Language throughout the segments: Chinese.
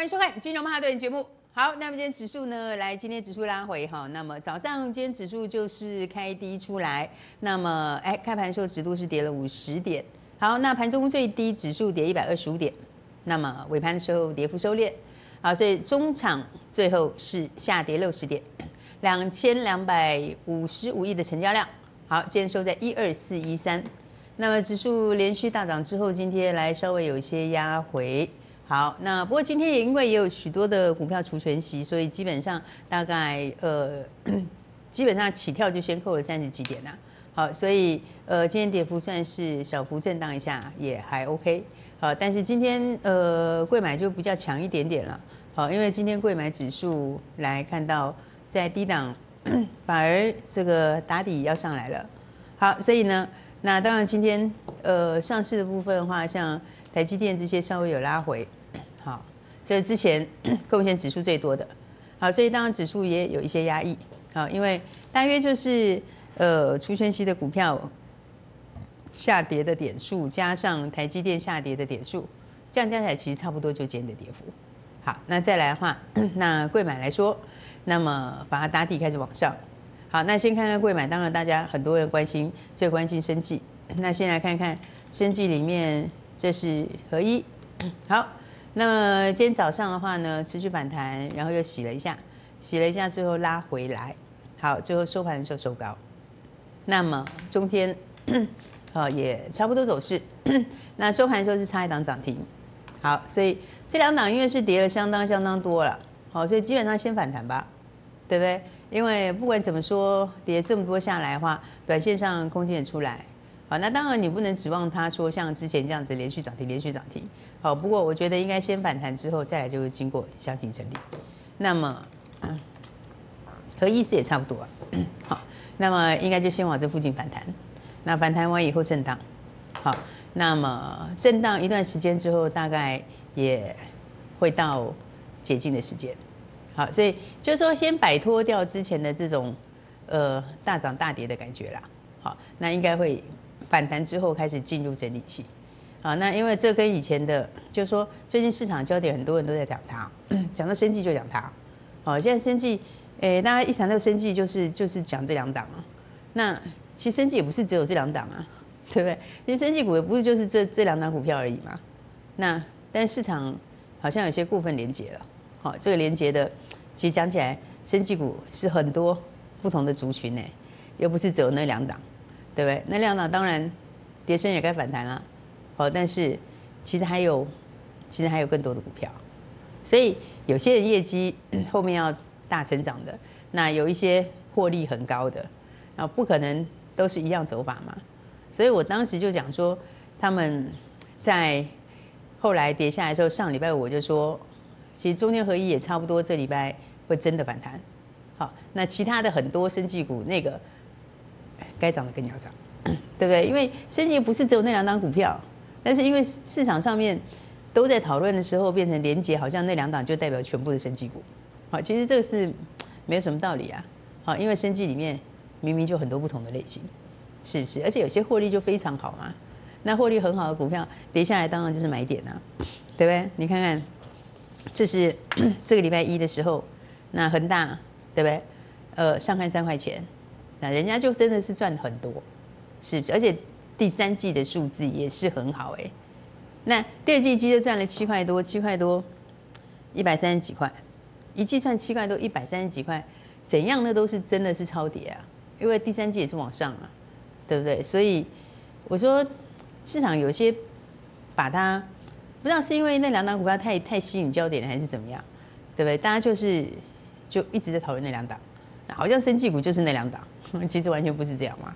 欢迎收看《金融曼哈顿》节目。好，那么今天指数呢？来，今天指数拉回哈。那么早上今天指数就是开低出来，那么哎，开盘时候指数是跌了五十点。好，那盘中最低指数跌一百二十五点，那么尾盘的时候跌幅收敛。好，所以中场最后是下跌六十点，两千两百五十五亿的成交量。好，今天收在一二四一三。那么指数连续大涨之后，今天来稍微有一些压回。好，那不过今天也因为也有许多的股票除权息，所以基本上大概呃，基本上起跳就先扣了三十几点呐。好，所以呃，今天跌幅算是小幅震荡一下，也还 OK。好，但是今天呃，贵买就比较强一点点了。好，因为今天贵买指数来看到在低档，反而这个打底要上来了。好，所以呢，那当然今天呃上市的部分的话，像台积电这些稍微有拉回。就，是之前 贡献指数最多的，好，所以当然指数也有一些压抑，好，因为大约就是呃，除权息的股票下跌的点数，加上台积电下跌的点数，这样加起来其实差不多就今天的跌幅。好，那再来的话，那贵买来说，那么把它打底开始往上。好，那先看看贵买，当然大家很多人关心，最关心生计。那先来看看生计里面，这是合一，好。那么今天早上的话呢，持续反弹，然后又洗了一下，洗了一下之后拉回来，好，最后收盘的时候收高。那么中天，呃，也差不多走势。那收盘的时候是差一档涨停，好，所以这两档因为是跌了相当相当多了，好，所以基本上先反弹吧，对不对？因为不管怎么说，跌这么多下来的话，短线上空间也出来。好，那当然你不能指望它说像之前这样子连续涨停、连续涨停。好，不过我觉得应该先反弹之后，再来就是经过箱型整理。那么和意思也差不多啊。好，那么应该就先往这附近反弹。那反弹完以后震荡。好，那么震荡一段时间之后，大概也会到解禁的时间。好，所以就是说先摆脱掉之前的这种呃大涨大跌的感觉啦。好，那应该会。反弹之后开始进入整理期，啊，那因为这跟以前的，就是说最近市场焦点很多人都在讲它，讲到生计就讲它，好，现在生计，诶，大家一谈到生计就是就是讲这两档啊，那其实生计也不是只有这两档啊，对不对？其实生计股也不是就是这这两档股票而已嘛，那但市场好像有些过分连接了，好，这个连接的其实讲起来，生计股是很多不同的族群呢，又不是只有那两档。对不对？那量呢？当然，跌升也该反弹了。好，但是其实还有，其实还有更多的股票。所以有些人业绩 后面要大成长的，那有一些获利很高的，啊，不可能都是一样走法嘛。所以我当时就讲说，他们在后来跌下来的时候，上礼拜五我就说，其实中天合一也差不多，这礼拜会真的反弹。好，那其他的很多生技股那个。该涨的更要涨，对不对？因为升级不是只有那两档股票，但是因为市场上面都在讨论的时候，变成连结，好像那两档就代表全部的升级股。好，其实这个是 没有什么道理啊。好，因为升级里面明明就很多不同的类型，是不是？而且有些获利就非常好嘛。那获利很好的股票跌下来，当然就是买点啊，对不对？你看看，这是 这个礼拜一的时候，那恒大，对不对？呃，上看三块钱。那人家就真的是赚很多，是不是？而且第三季的数字也是很好哎。那第二季季就赚了七块多，七块多，一百三十几块，一季赚七块多，一百三十几块，怎样呢？都是真的是超跌啊！因为第三季也是往上啊，对不对？所以我说市场有些把它不知道是因为那两档股票太太吸引焦点了，还是怎么样，对不对？大家就是就一直在讨论那两档，好像生技股就是那两档。其实完全不是这样嘛，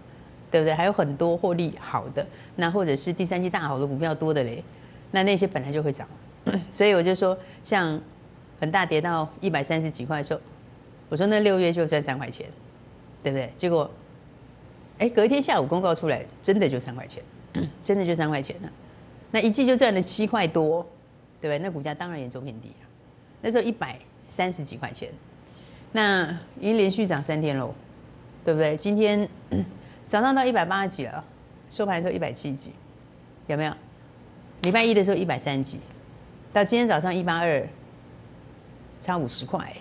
对不对？还有很多获利好的，那或者是第三季大好的股票多的嘞，那那些本来就会涨，所以我就说，像很大跌到一百三十几块的时候，我说那六月就赚三块钱，对不对？结果，哎，隔一天下午公告出来，真的就三块钱，真的就三块钱了，那一季就赚了七块多，对不对？那股价当然严重偏低啊，那时候一百三十几块钱，那已经连续涨三天喽。对不对？今天 早上到一百八十几了，收盘的时候一百七十几，有没有？礼拜一的时候一百三十几，到今天早上一八二，差五十块，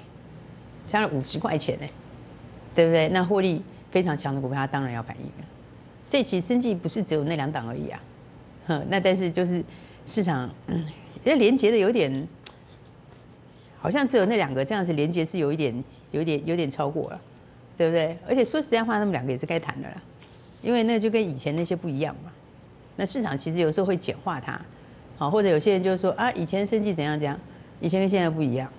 差了五十块钱呢，对不对？那获利非常强的股票，它当然要反应了。所以其实生计不是只有那两档而已啊，哼，那但是就是市场，嗯，那连接的有点，好像只有那两个这样子连接是有一点、有点、有点超过了，对不对？而且说实在话，他们两个也是该谈的啦，因为那就跟以前那些不一样嘛。那市场其实有时候会简化它，好，或者有些人就说啊，以前生计怎样怎样，以前跟现在不一样，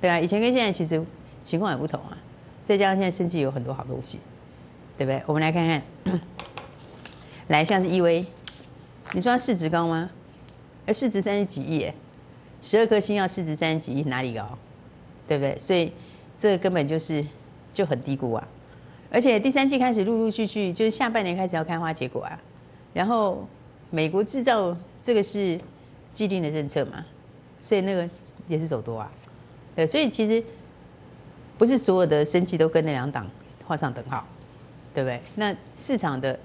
对啊，以前跟现在其实情况也不同啊，再加上现在生计有很多好东西，对不对？我们来看看。来，像是 EV，你说它市值高吗？哎，市值三十几亿，十二颗星要市值三十几亿，哪里高？对不对？所以这根本就是就很低估啊！而且第三季开始陆陆续续，就是下半年开始要开花结果啊。然后美国制造这个是既定的政策嘛，所以那个也是走多啊。对，所以其实不是所有的升级都跟那两档画上等号，对不对？那市场的。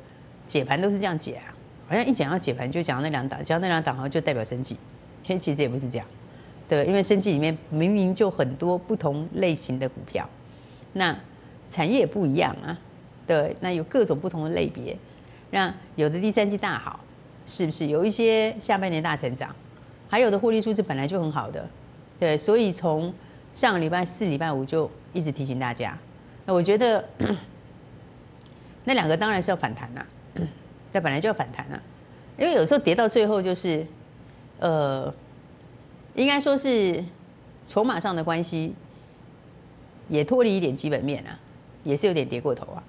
解盘都是这样解啊，好像一讲到解盘就讲那两档，讲那两档好像就代表升绩，其实其实也不是这样，对，因为生计里面明明就很多不同类型的股票，那产业也不一样啊，对，那有各种不同的类别，那有的第三季大好，是不是有一些下半年大成长，还有的获利数字本来就很好的，对，所以从上礼拜四、礼拜五就一直提醒大家，那我觉得那两个当然是要反弹啦。这本来就要反弹啊，因为有时候跌到最后就是，呃，应该说是筹码上的关系，也脱离一点基本面啊，也是有点跌过头啊。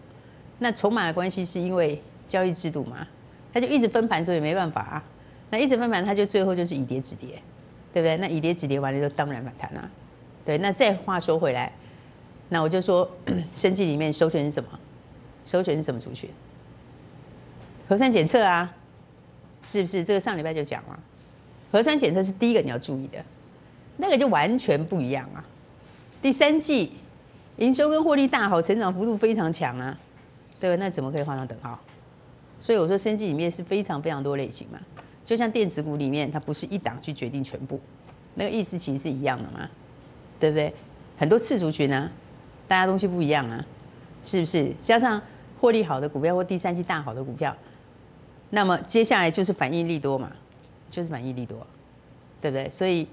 那筹码的关系是因为交易制度嘛，它就一直分盘，所以没办法啊。那一直分盘，它就最后就是以跌止跌，对不对？那以跌止跌完了就当然反弹啊。对，那再话说回来，那我就说，生计里面首选是什么？首选是什么族群？核酸检测啊，是不是？这个上礼拜就讲了，核酸检测是第一个你要注意的，那个就完全不一样啊。第三季营收跟获利大好，成长幅度非常强啊，对吧？那怎么可以画上等号？所以我说，生计里面是非常非常多类型嘛，就像电子股里面，它不是一档去决定全部，那个意思其实是一样的嘛，对不对？很多次族群呢，大家东西不一样啊，是不是？加上获利好的股票或第三季大好的股票。那么接下来就是反应力多嘛，就是满意利多，对不对？所以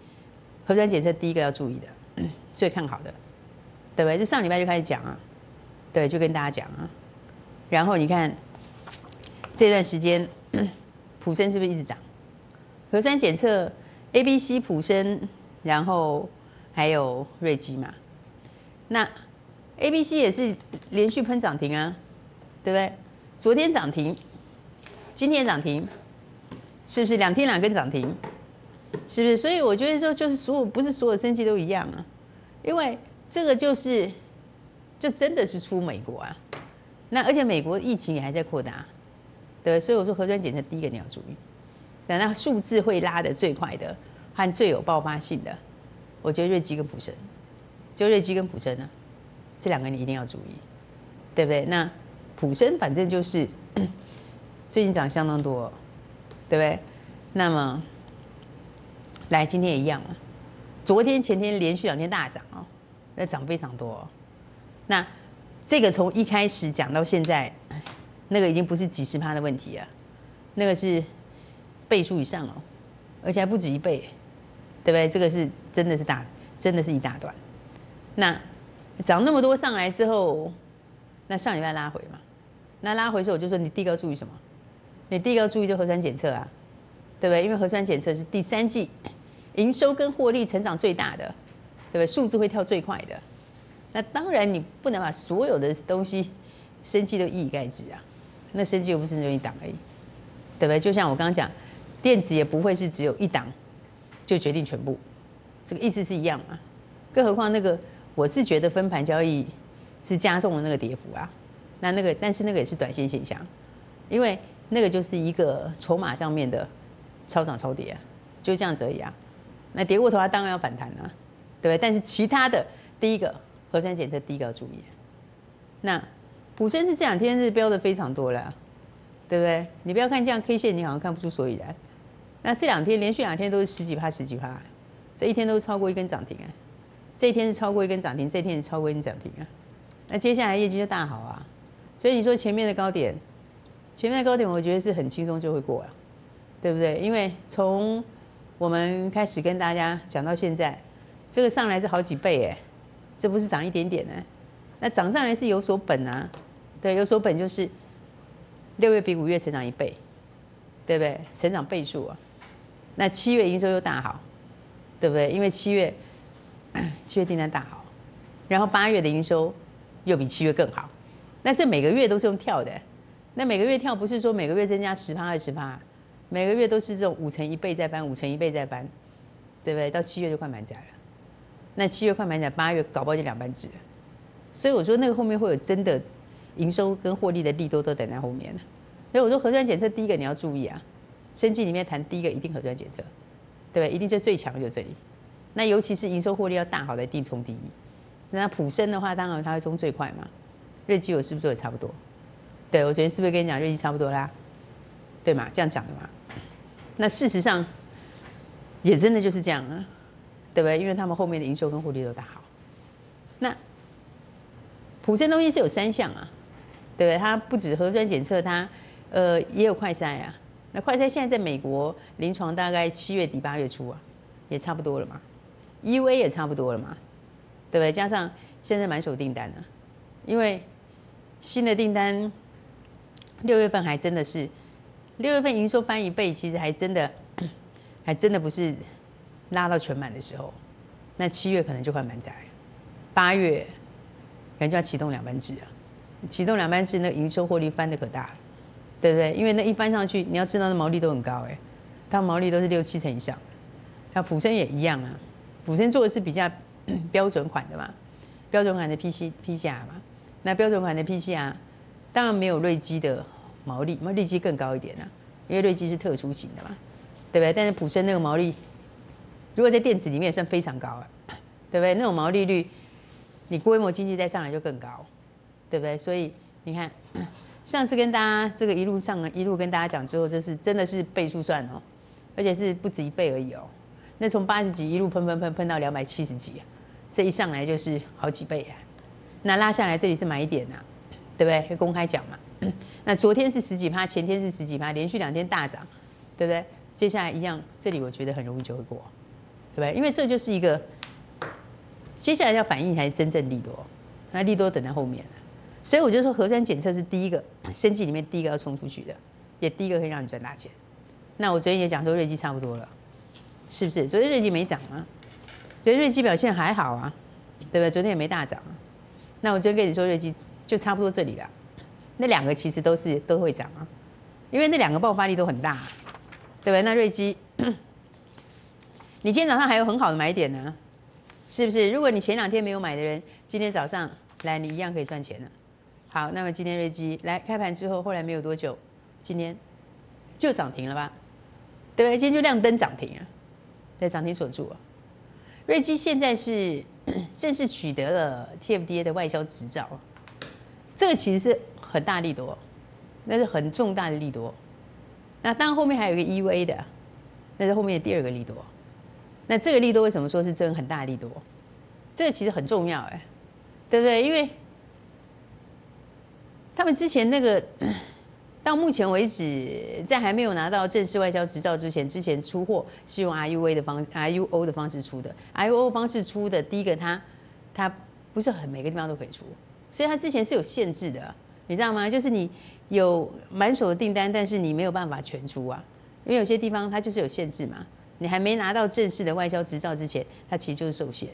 核酸检测第一个要注意的，最看好的，对不对？这上礼拜就开始讲啊，对，就跟大家讲啊。然后你看这段时间，普生是不是一直涨？核酸检测 A、B、C 普生，然后还有瑞基嘛。那 A、B、C 也是连续喷涨停啊，对不对？昨天涨停。今天涨停，是不是两天两根涨停？是不是？所以我觉得说，就是所有不是所有升级都一样啊，因为这个就是，就真的是出美国啊。那而且美国疫情也还在扩大，对，所以我说核酸检测第一个你要注意，那那数字会拉的最快的和最有爆发性的，我觉得瑞基跟普生，就瑞基跟普生呢，这两个你一定要注意，对不对？那普生反正就是。最近涨相当多，对不对？那么，来今天也一样啊。昨天、前天连续两天大涨哦，那涨非常多。哦那这个从一开始讲到现在，那个已经不是几十趴的问题了，那个是倍数以上哦，而且还不止一倍，对不对？这个是真的是大，真的是一大段。那涨那么多上来之后，那上礼拜拉回嘛？那拉回时候我就说，你第一个要注意什么？你第一个要注意就核酸检测啊，对不对？因为核酸检测是第三季营收跟获利成长最大的，对不对？数字会跳最快的。那当然你不能把所有的东西升绩都一以概之啊，那升绩又不是只有一档而已，对不对？就像我刚刚讲，电子也不会是只有一档就决定全部，这个意思是一样嘛？更何况那个我是觉得分盘交易是加重了那个跌幅啊，那那个但是那个也是短线现象，因为。那个就是一个筹码上面的超涨超跌，就这样子而已啊。那跌过头，它当然要反弹啊，对不对？但是其他的，第一个核酸检测，第一个要注意。那普生是这两天是标的非常多了，对不对？你不要看这样 K 线，你好像看不出所以然。那这两天连续两天都是十几趴、十几趴，这一天都超过一根涨停啊，这一天是超过一根涨停，这一天是超过一根涨停啊。那接下来业绩就大好啊。所以你说前面的高点，前面的高点，我觉得是很轻松就会过了，对不对？因为从我们开始跟大家讲到现在，这个上来是好几倍哎，这不是涨一点点呢？那涨上来是有所本啊，对，有所本就是六月比五月成长一倍，对不对？成长倍数啊。那七月营收又大好，对不对？因为七月 七月订单大好，然后八月的营收又比七月更好。那这每个月都是用跳的，那每个月跳不是说每个月增加十趴二十趴，每个月都是这种五成一倍再搬，五成一倍再搬，对不对？到七月就快满载了，那七月快满载，八月搞不好就两班制。所以我说那个后面会有真的营收跟获利的利多都等在后面呢。所以我说核酸检测第一个你要注意啊，升级里面谈第一个一定核酸检测，对不对？一定是最强就这里。那尤其是营收获利要大好的一定冲第一。那普生的话，当然它会冲最快嘛。瑞基我是不是也差不多？对我昨天是不是跟你讲瑞基差不多啦？对嘛？这样讲的嘛？那事实上也真的就是这样啊，对不对？因为他们后面的营收跟获利都大好。那普生东西是有三项啊，对不对？它不止核酸检测，它呃也有快筛啊。那快筛现在在美国临床大概七月底八月初啊，也差不多了嘛。EV 也差不多了嘛，对不对？加上现在满手订单呢，因为新的订单，六月份还真的是，六月份营收翻一倍，其实还真的，还真的不是拉到全满的时候，那七月可能就快满载，八月可能就要启动两班制啊，启动两班制，那营收获利翻的可大了，对不对？因为那一翻上去，你要知道那毛利都很高哎，它毛利都是六七成以上，那普生也一样啊，普生做的是比较 标准款的嘛，标准款的 PC PCR 嘛。那标准款的 PCR 当然没有瑞基的毛利，那瑞基更高一点啊，因为瑞基是特殊型的嘛，对不对？但是普生那个毛利，如果在电子里面算非常高了，对不对？那种毛利率，你规模经济再上来就更高，对不对？所以你看，上次跟大家这个一路上一路跟大家讲之后，这是真的是倍数算哦，而且是不止一倍而已哦。那从八十几一路喷喷喷喷到两百七十几，这一上来就是好几倍啊。那拉下来，这里是买点呐，对不对？会公开讲嘛？那昨天是十几趴，前天是十几趴，连续两天大涨，对不对？接下来一样，这里我觉得很容易就会过，对不对？因为这就是一个接下来要反应才是真正利多，那利多等在后面所以我就说核酸检测是第一个升级里面第一个要冲出去的，也第一个可以让你赚大钱。那我昨天也讲说瑞基差不多了，是不是？昨天瑞基没涨啊，昨天瑞基表现还好啊，对不对？昨天也没大涨啊。那我昨天跟你说，瑞基就差不多这里了。那两个其实都是都会涨啊，因为那两个爆发力都很大，对不对？那瑞基，你今天早上还有很好的买点呢，是不是？如果你前两天没有买的人，今天早上来，你一样可以赚钱了。好，那么今天瑞基来开盘之后，后来没有多久，今天就涨停了吧？对不对？今天就亮灯涨停啊，对，涨停锁住啊。瑞基现在是。正式取得了 TFDA 的外销执照，这个其实是很大力多，那是很重大的力多。那当然后面还有一个 EV 的，那是后面的第二个力多。那这个力多为什么说是真很大力多？这个其实很重要哎，对不对？因为他们之前那个。到目前为止，在还没有拿到正式外销执照之前，之前出货是用 RUA 的方 RUO 的方式出的。RUO 方式出的，第一个它它不是很每个地方都可以出，所以它之前是有限制的，你知道吗？就是你有满手的订单，但是你没有办法全出啊，因为有些地方它就是有限制嘛。你还没拿到正式的外销执照之前，它其实就是受限，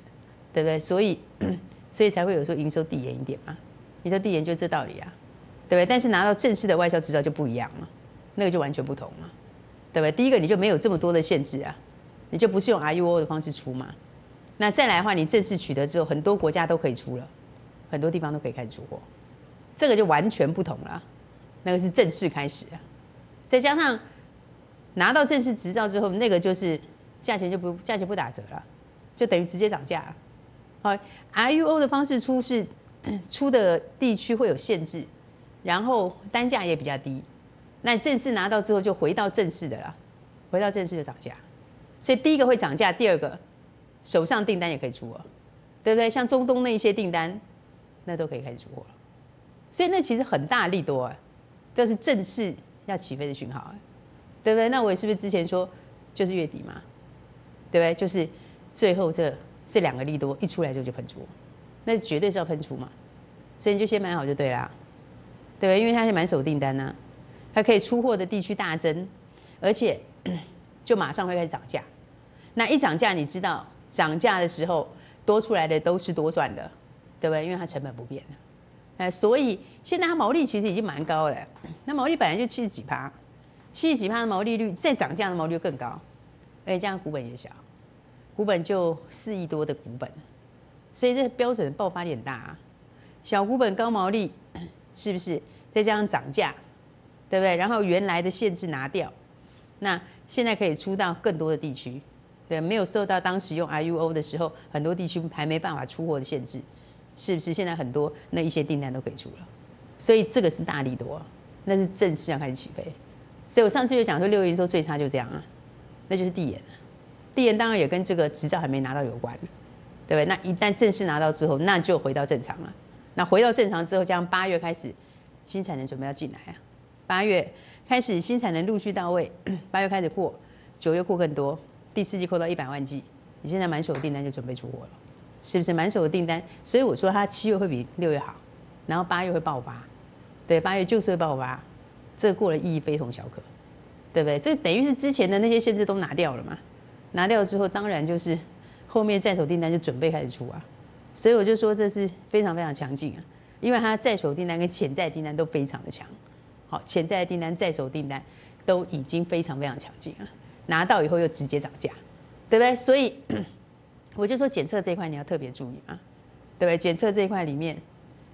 对不对？所以 所以才会有说营收递延一点嘛。营收递延就这道理啊。对不对？但是拿到正式的外销执照就不一样了，那个就完全不同了，对不对？第一个你就没有这么多的限制啊，你就不是用 RUO 的方式出嘛。那再来的话，你正式取得之后，很多国家都可以出了，很多地方都可以开始出货，这个就完全不同了。那个是正式开始，再加上拿到正式执照之后，那个就是价钱就不价钱不打折了，就等于直接涨价了。好，RUO 的方式出是 出的地区会有限制。然后单价也比较低，那正式拿到之后就回到正式的了，回到正式的涨价，所以第一个会涨价，第二个手上订单也可以出啊，对不对？像中东那一些订单，那都可以开始出货了。所以那其实很大力多啊，这是正式要起飞的讯号啊，对不对？那我是不是之前说就是月底嘛，对不对？就是最后这这两个利多一出来就就喷出，那绝对是要喷出嘛，所以你就先买好就对啦，对不对？因为它是满手订单呢，它可以出货的地区大增，而且 就马上会开始涨价。那一涨价，你知道涨价的时候多出来的都是多赚的，对不对？因为它成本不变的。哎，所以现在它毛利其实已经蛮高了。那毛利本来就七十几趴，七十几趴的毛利率，再涨价的毛利率更高。而且这样股本也小，股本就四亿多的股本，所以这个标准爆发力很大啊。小股本高毛利，是不是？再加上涨价，对不对？然后原来的限制拿掉，那现在可以出到更多的地区，对，没有受到当时用 I U O 的时候很多地区还没办法出货的限制。是不是现在很多那一些订单都可以出了？所以这个是大力多，那是正式要开始起飞。所以我上次就讲说六月营收最差就这样啊，那就是递延递延当然也跟这个执照还没拿到有关，对不对？那一旦正式拿到之后，那就回到正常了。那回到正常之后，将八月开始新产能准备要进来啊，八月开始新产能陆续到位，八月开始扩，九月扩更多，第四季扩到一百万 G，你现在满手订单就准备出货了。是不是满手的订单？所以我说它七月会比六月好，然后八月会爆发，对，八月就是会爆发，这过了意义非同小可，对不对？这等于是之前的那些限制都拿掉了嘛？拿掉了之后，当然就是后面在手订单就准备开始出啊，所以我就说这是非常非常强劲啊，因为它在手订单跟潜在订单都非常的强，好，潜在订单、在手订单都已经非常非常强劲啊，拿到以后又直接涨价，对不对？所以。我就说检测这一块你要特别注意啊，对不对？检测这一块里面，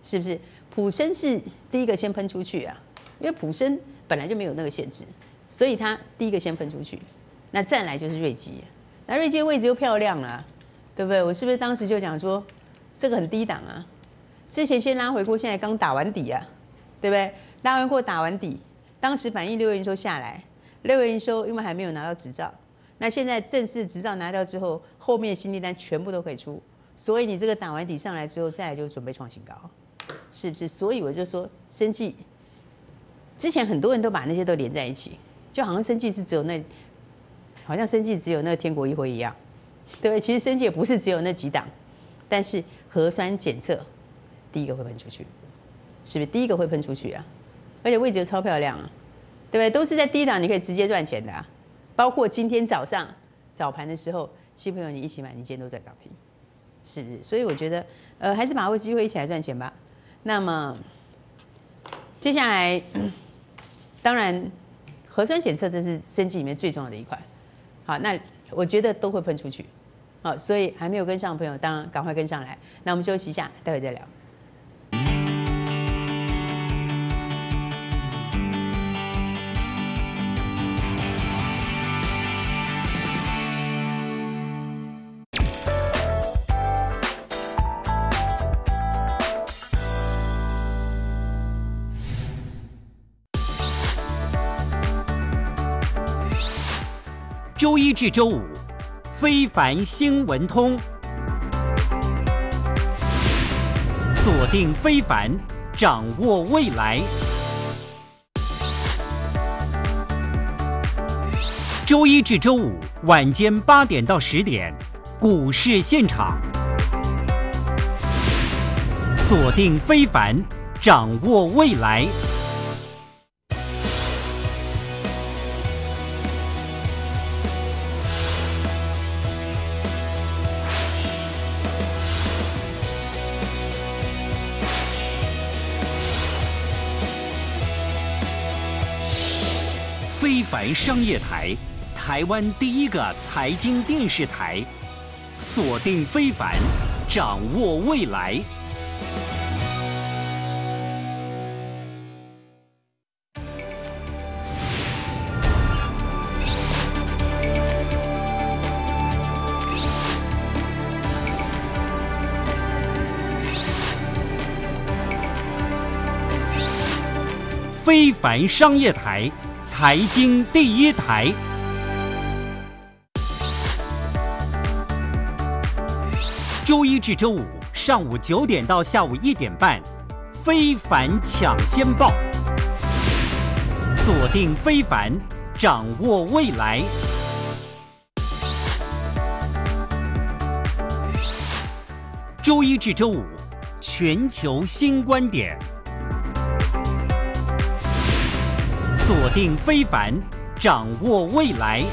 是不是普生是第一个先喷出去啊？因为普生本来就没有那个限制，所以它第一个先喷出去。那再来就是瑞基，那瑞基的位置又漂亮了，对不对？我是不是当时就讲说这个很低档啊？之前先拉回过，现在刚打完底啊，对不对？拉完过打完底，当时反映六月营收下来，六月营收因为还没有拿到执照。那现在正式执照拿掉之后，后面新订单全部都可以出，所以你这个打完底上来之后，再来就准备创新高，是不是？所以我就说，生计之前很多人都把那些都连在一起，就好像生计是只有那，好像生计只有那天国一辉一样，对不对？其实生计也不是只有那几档，但是核酸检测第一个会喷出去，是不是？第一个会喷出去啊，而且位置超漂亮啊，对不对？都是在低档，你可以直接赚钱的啊。包括今天早上早盘的时候，新朋友你一起买，你今天都在涨停，是不是？所以我觉得，呃，还是把握机会一起来赚钱吧。那么接下来，当然核酸检测这是升级里面最重要的一块。好，那我觉得都会喷出去。好，所以还没有跟上的朋友，当然赶快跟上来。那我们休息一下，待会再聊。一至周五，非凡新闻通，锁定非凡，掌握未来。周一至周五晚间八点到十点，股市现场，锁定非凡，掌握未来。商业台，台湾第一个财经电视台，锁定非凡，掌握未来。非凡商业台。财经第一台，周一至周五上午九点到下午一点半，非凡抢先报，锁定非凡，掌握未来。周一至周五，全球新观点，锁定非凡，掌握未来。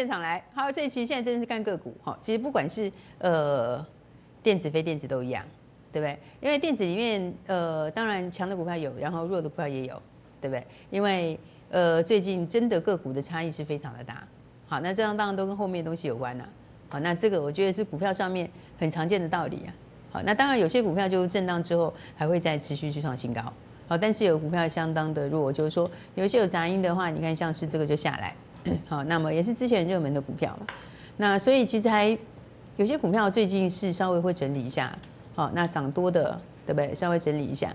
现场来。好，所以其实现在真的是看个股哈。其实不管是呃电子、非电子都一样，对不对？因为电子里面呃，当然强的股票有，然后弱的股票也有，对不对？因为呃最近真的个股的差异是非常的大。好，那这样当然都跟后面东西有关了。好，那这个我觉得是股票上面很常见的道理啊。好，那当然有些股票就震荡之后还会再持续去创新高。好，但是有股票相当的弱，就是说有一些有杂音的话，你看像是这个就下来。好，那么也是之前热门的股票嘛，那所以其实还有些股票最近是稍微会整理一下，好，那涨多的对不对？稍微整理一下，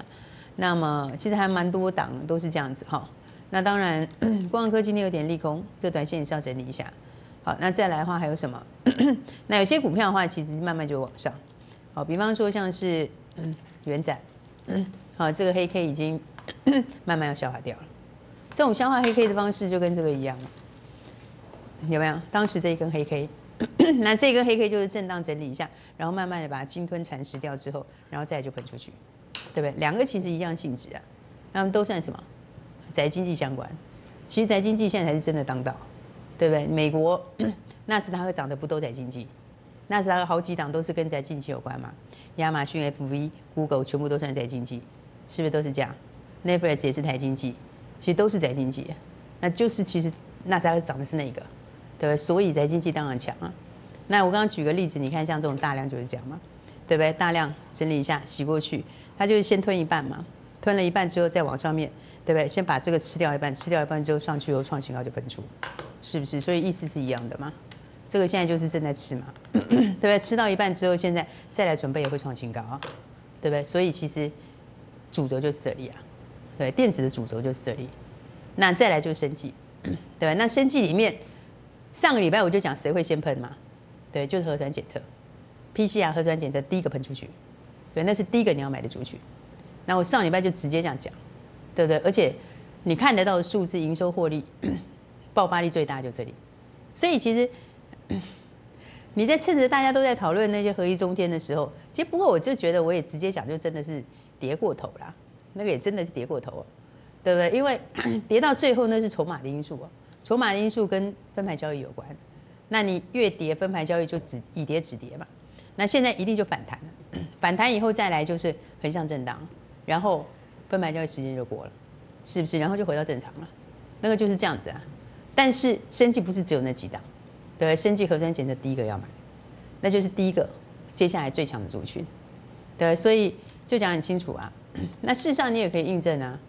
那么其实还蛮多档都是这样子哈。那当然，光科今天有点利空，这短线也是要整理一下。好，那再来的话还有什么？那有些股票的话，其实慢慢就往上。好，比方说像是元展，好，这个黑 K 已经 慢慢要消化掉了。这种消化黑 K 的方式就跟这个一样。有没有？当时这一根黑 K，那这根黑 K 就是震荡整理一下，然后慢慢的把它鲸吞蚕食掉之后，然后再就喷出去，对不对？两个其实一样性质啊，他们都算什么？宅经济相关。其实宅经济现在才是真的当道，对不对？美国 纳斯达克涨的不都宅经济？纳斯达克好几档都是跟宅经济有关嘛？亚马逊、FV、Google 全部都算宅经济，是不是都是这样？Netflix 也是台经济，其实都是宅经济，那就是其实纳斯达克涨的是那个。对不对？所以在经济当然强啊。那我刚刚举个例子，你看像这种大量就是这样嘛，对不对？大量整理一下洗过去，它就是先吞一半嘛，吞了一半之后再往上面，对不对？先把这个吃掉一半，吃掉一半之后上去后创新高就喷出，是不是？所以意思是一样的嘛。这个现在就是正在吃嘛，对不对？吃到一半之后，现在再来准备也会创新高啊，对不对？所以其实主轴就是这里啊，对，电子的主轴就是这里。那再来就是生技，对吧？那生技里面。上个礼拜我就讲谁会先喷嘛，对，就是核酸检测，PCR 核酸检测第一个喷出去，对，那是第一个你要买的族群。那我上礼拜就直接这样讲，对不对？而且你看得到的数字，营收获利 爆发力最大就这里。所以其实 你在趁着大家都在讨论那些合一中天的时候，其实不过我就觉得我也直接讲，就真的是跌过头啦，那个也真的是跌过头，对不对？因为 跌到最后那是筹码的因素啊。筹码因素跟分牌交易有关，那你越跌分牌交易就止以跌止跌嘛，那现在一定就反弹了，反弹以后再来就是横向震荡，然后分牌交易时间就过了，是不是？然后就回到正常了，那个就是这样子啊。但是生计不是只有那几档，对，生计核酸检测第一个要买，那就是第一个接下来最强的族群，对，所以就讲很清楚啊。那事实上你也可以印证啊，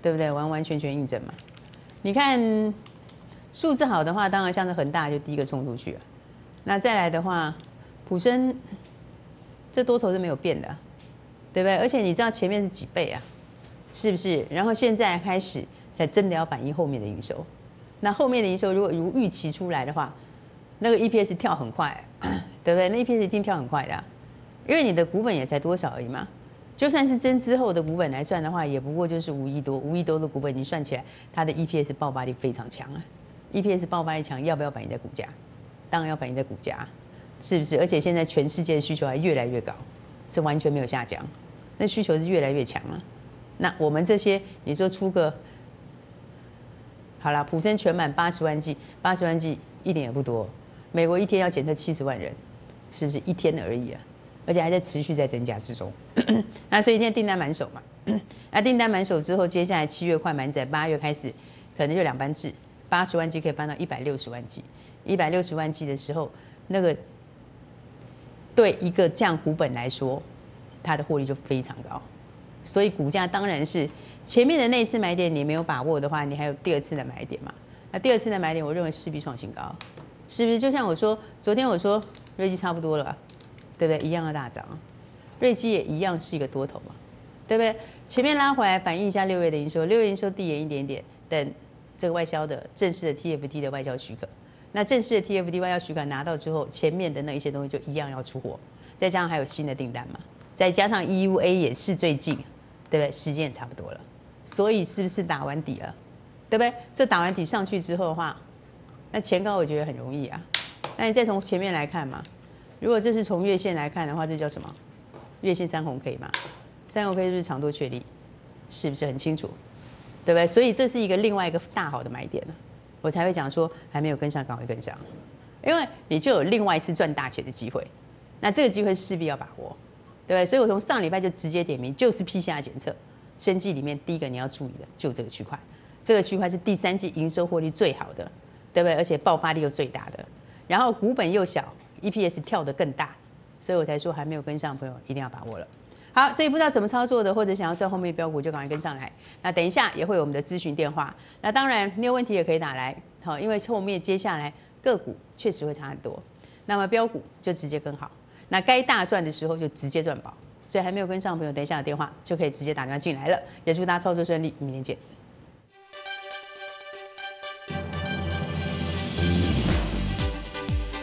对不对？完完全全印证嘛，你看。数字好的话，当然像是恒大就第一个冲出去了。那再来的话，普生这多头是没有变的，对不对？而且你知道前面是几倍啊？是不是？然后现在开始才真的要反映后面的营收。那后面的营收如果如预期出来的话，那个 EPS 跳很快，对不对？那 EPS 一定跳很快的，因为你的股本也才多少而已嘛。就算是真之后的股本来算的话，也不过就是五亿多，五亿多的股本你算起来，它的 EPS 爆发力非常强啊。EPS 爆发力强，要不要反映在股价？当然要反映在股价，是不是？而且现在全世界的需求还越来越高，是完全没有下降，那需求是越来越强了。那我们这些，你说出个好了，普生全满八十万剂，八十万剂一点也不多。美国一天要检测七十万人，是不是一天而已啊？而且还在持续在增加之中。那所以现在订单满手嘛，那订单满手之后，接下来七月快满载，八月开始可能就两班制，八十万机可以搬到一百六十万机，一百六十万机的时候，那个对一个降股本来说，它的获利就非常高。所以股价当然是前面的那一次买点你没有把握的话，你还有第二次的买点嘛？那第二次的买点，我认为势必创新高，是不是？就像我说，昨天我说瑞基差不多了，对不对？一样的大涨，瑞基也一样是一个多头嘛，对不对？前面拉回来反映一下六月的营收，六月营收递延一点点，等这个外销的正式的 TFT 的外销许可，那正式的 TFT 外销许可拿到之后，前面的那一些东西就一样要出货，再加上还有新的订单嘛，再加上 EUA 也是最近。对不对？时间也差不多了，所以是不是打完底了？对不对？这打完底上去之后的话，那前高我觉得很容易啊。那你再从前面来看嘛，如果这是从月线来看的话，这叫什么？月线三红 K 嘛，三红 K 就是长多确立，是不是很清楚？对不对？所以这是一个另外一个大好的买点了，我才会讲说还没有跟上，赶快跟上，因为你就有另外一次赚大钱的机会，那这个机会势必要把握。对不对？所以我从上礼拜就直接点名，就是 P 下检测，生计里面第一个你要注意的就这个区块，这个区块是第三季营收获利最好的，对不对？而且爆发力又最大的，然后股本又小，EPS 跳得更大，所以我才说还没有跟上的朋友一定要把握了。好，所以不知道怎么操作的，或者想要赚后面标股，就赶快跟上来。那等一下也会有我们的咨询电话，那当然你有问题也可以打来，好，因为后面接下来个股确实会差很多，那么标股就直接更好。那该大赚的时候就直接赚饱，所以还没有跟上朋友，等一下的电话就可以直接打电话进来了。也祝大家操作顺利，明天见。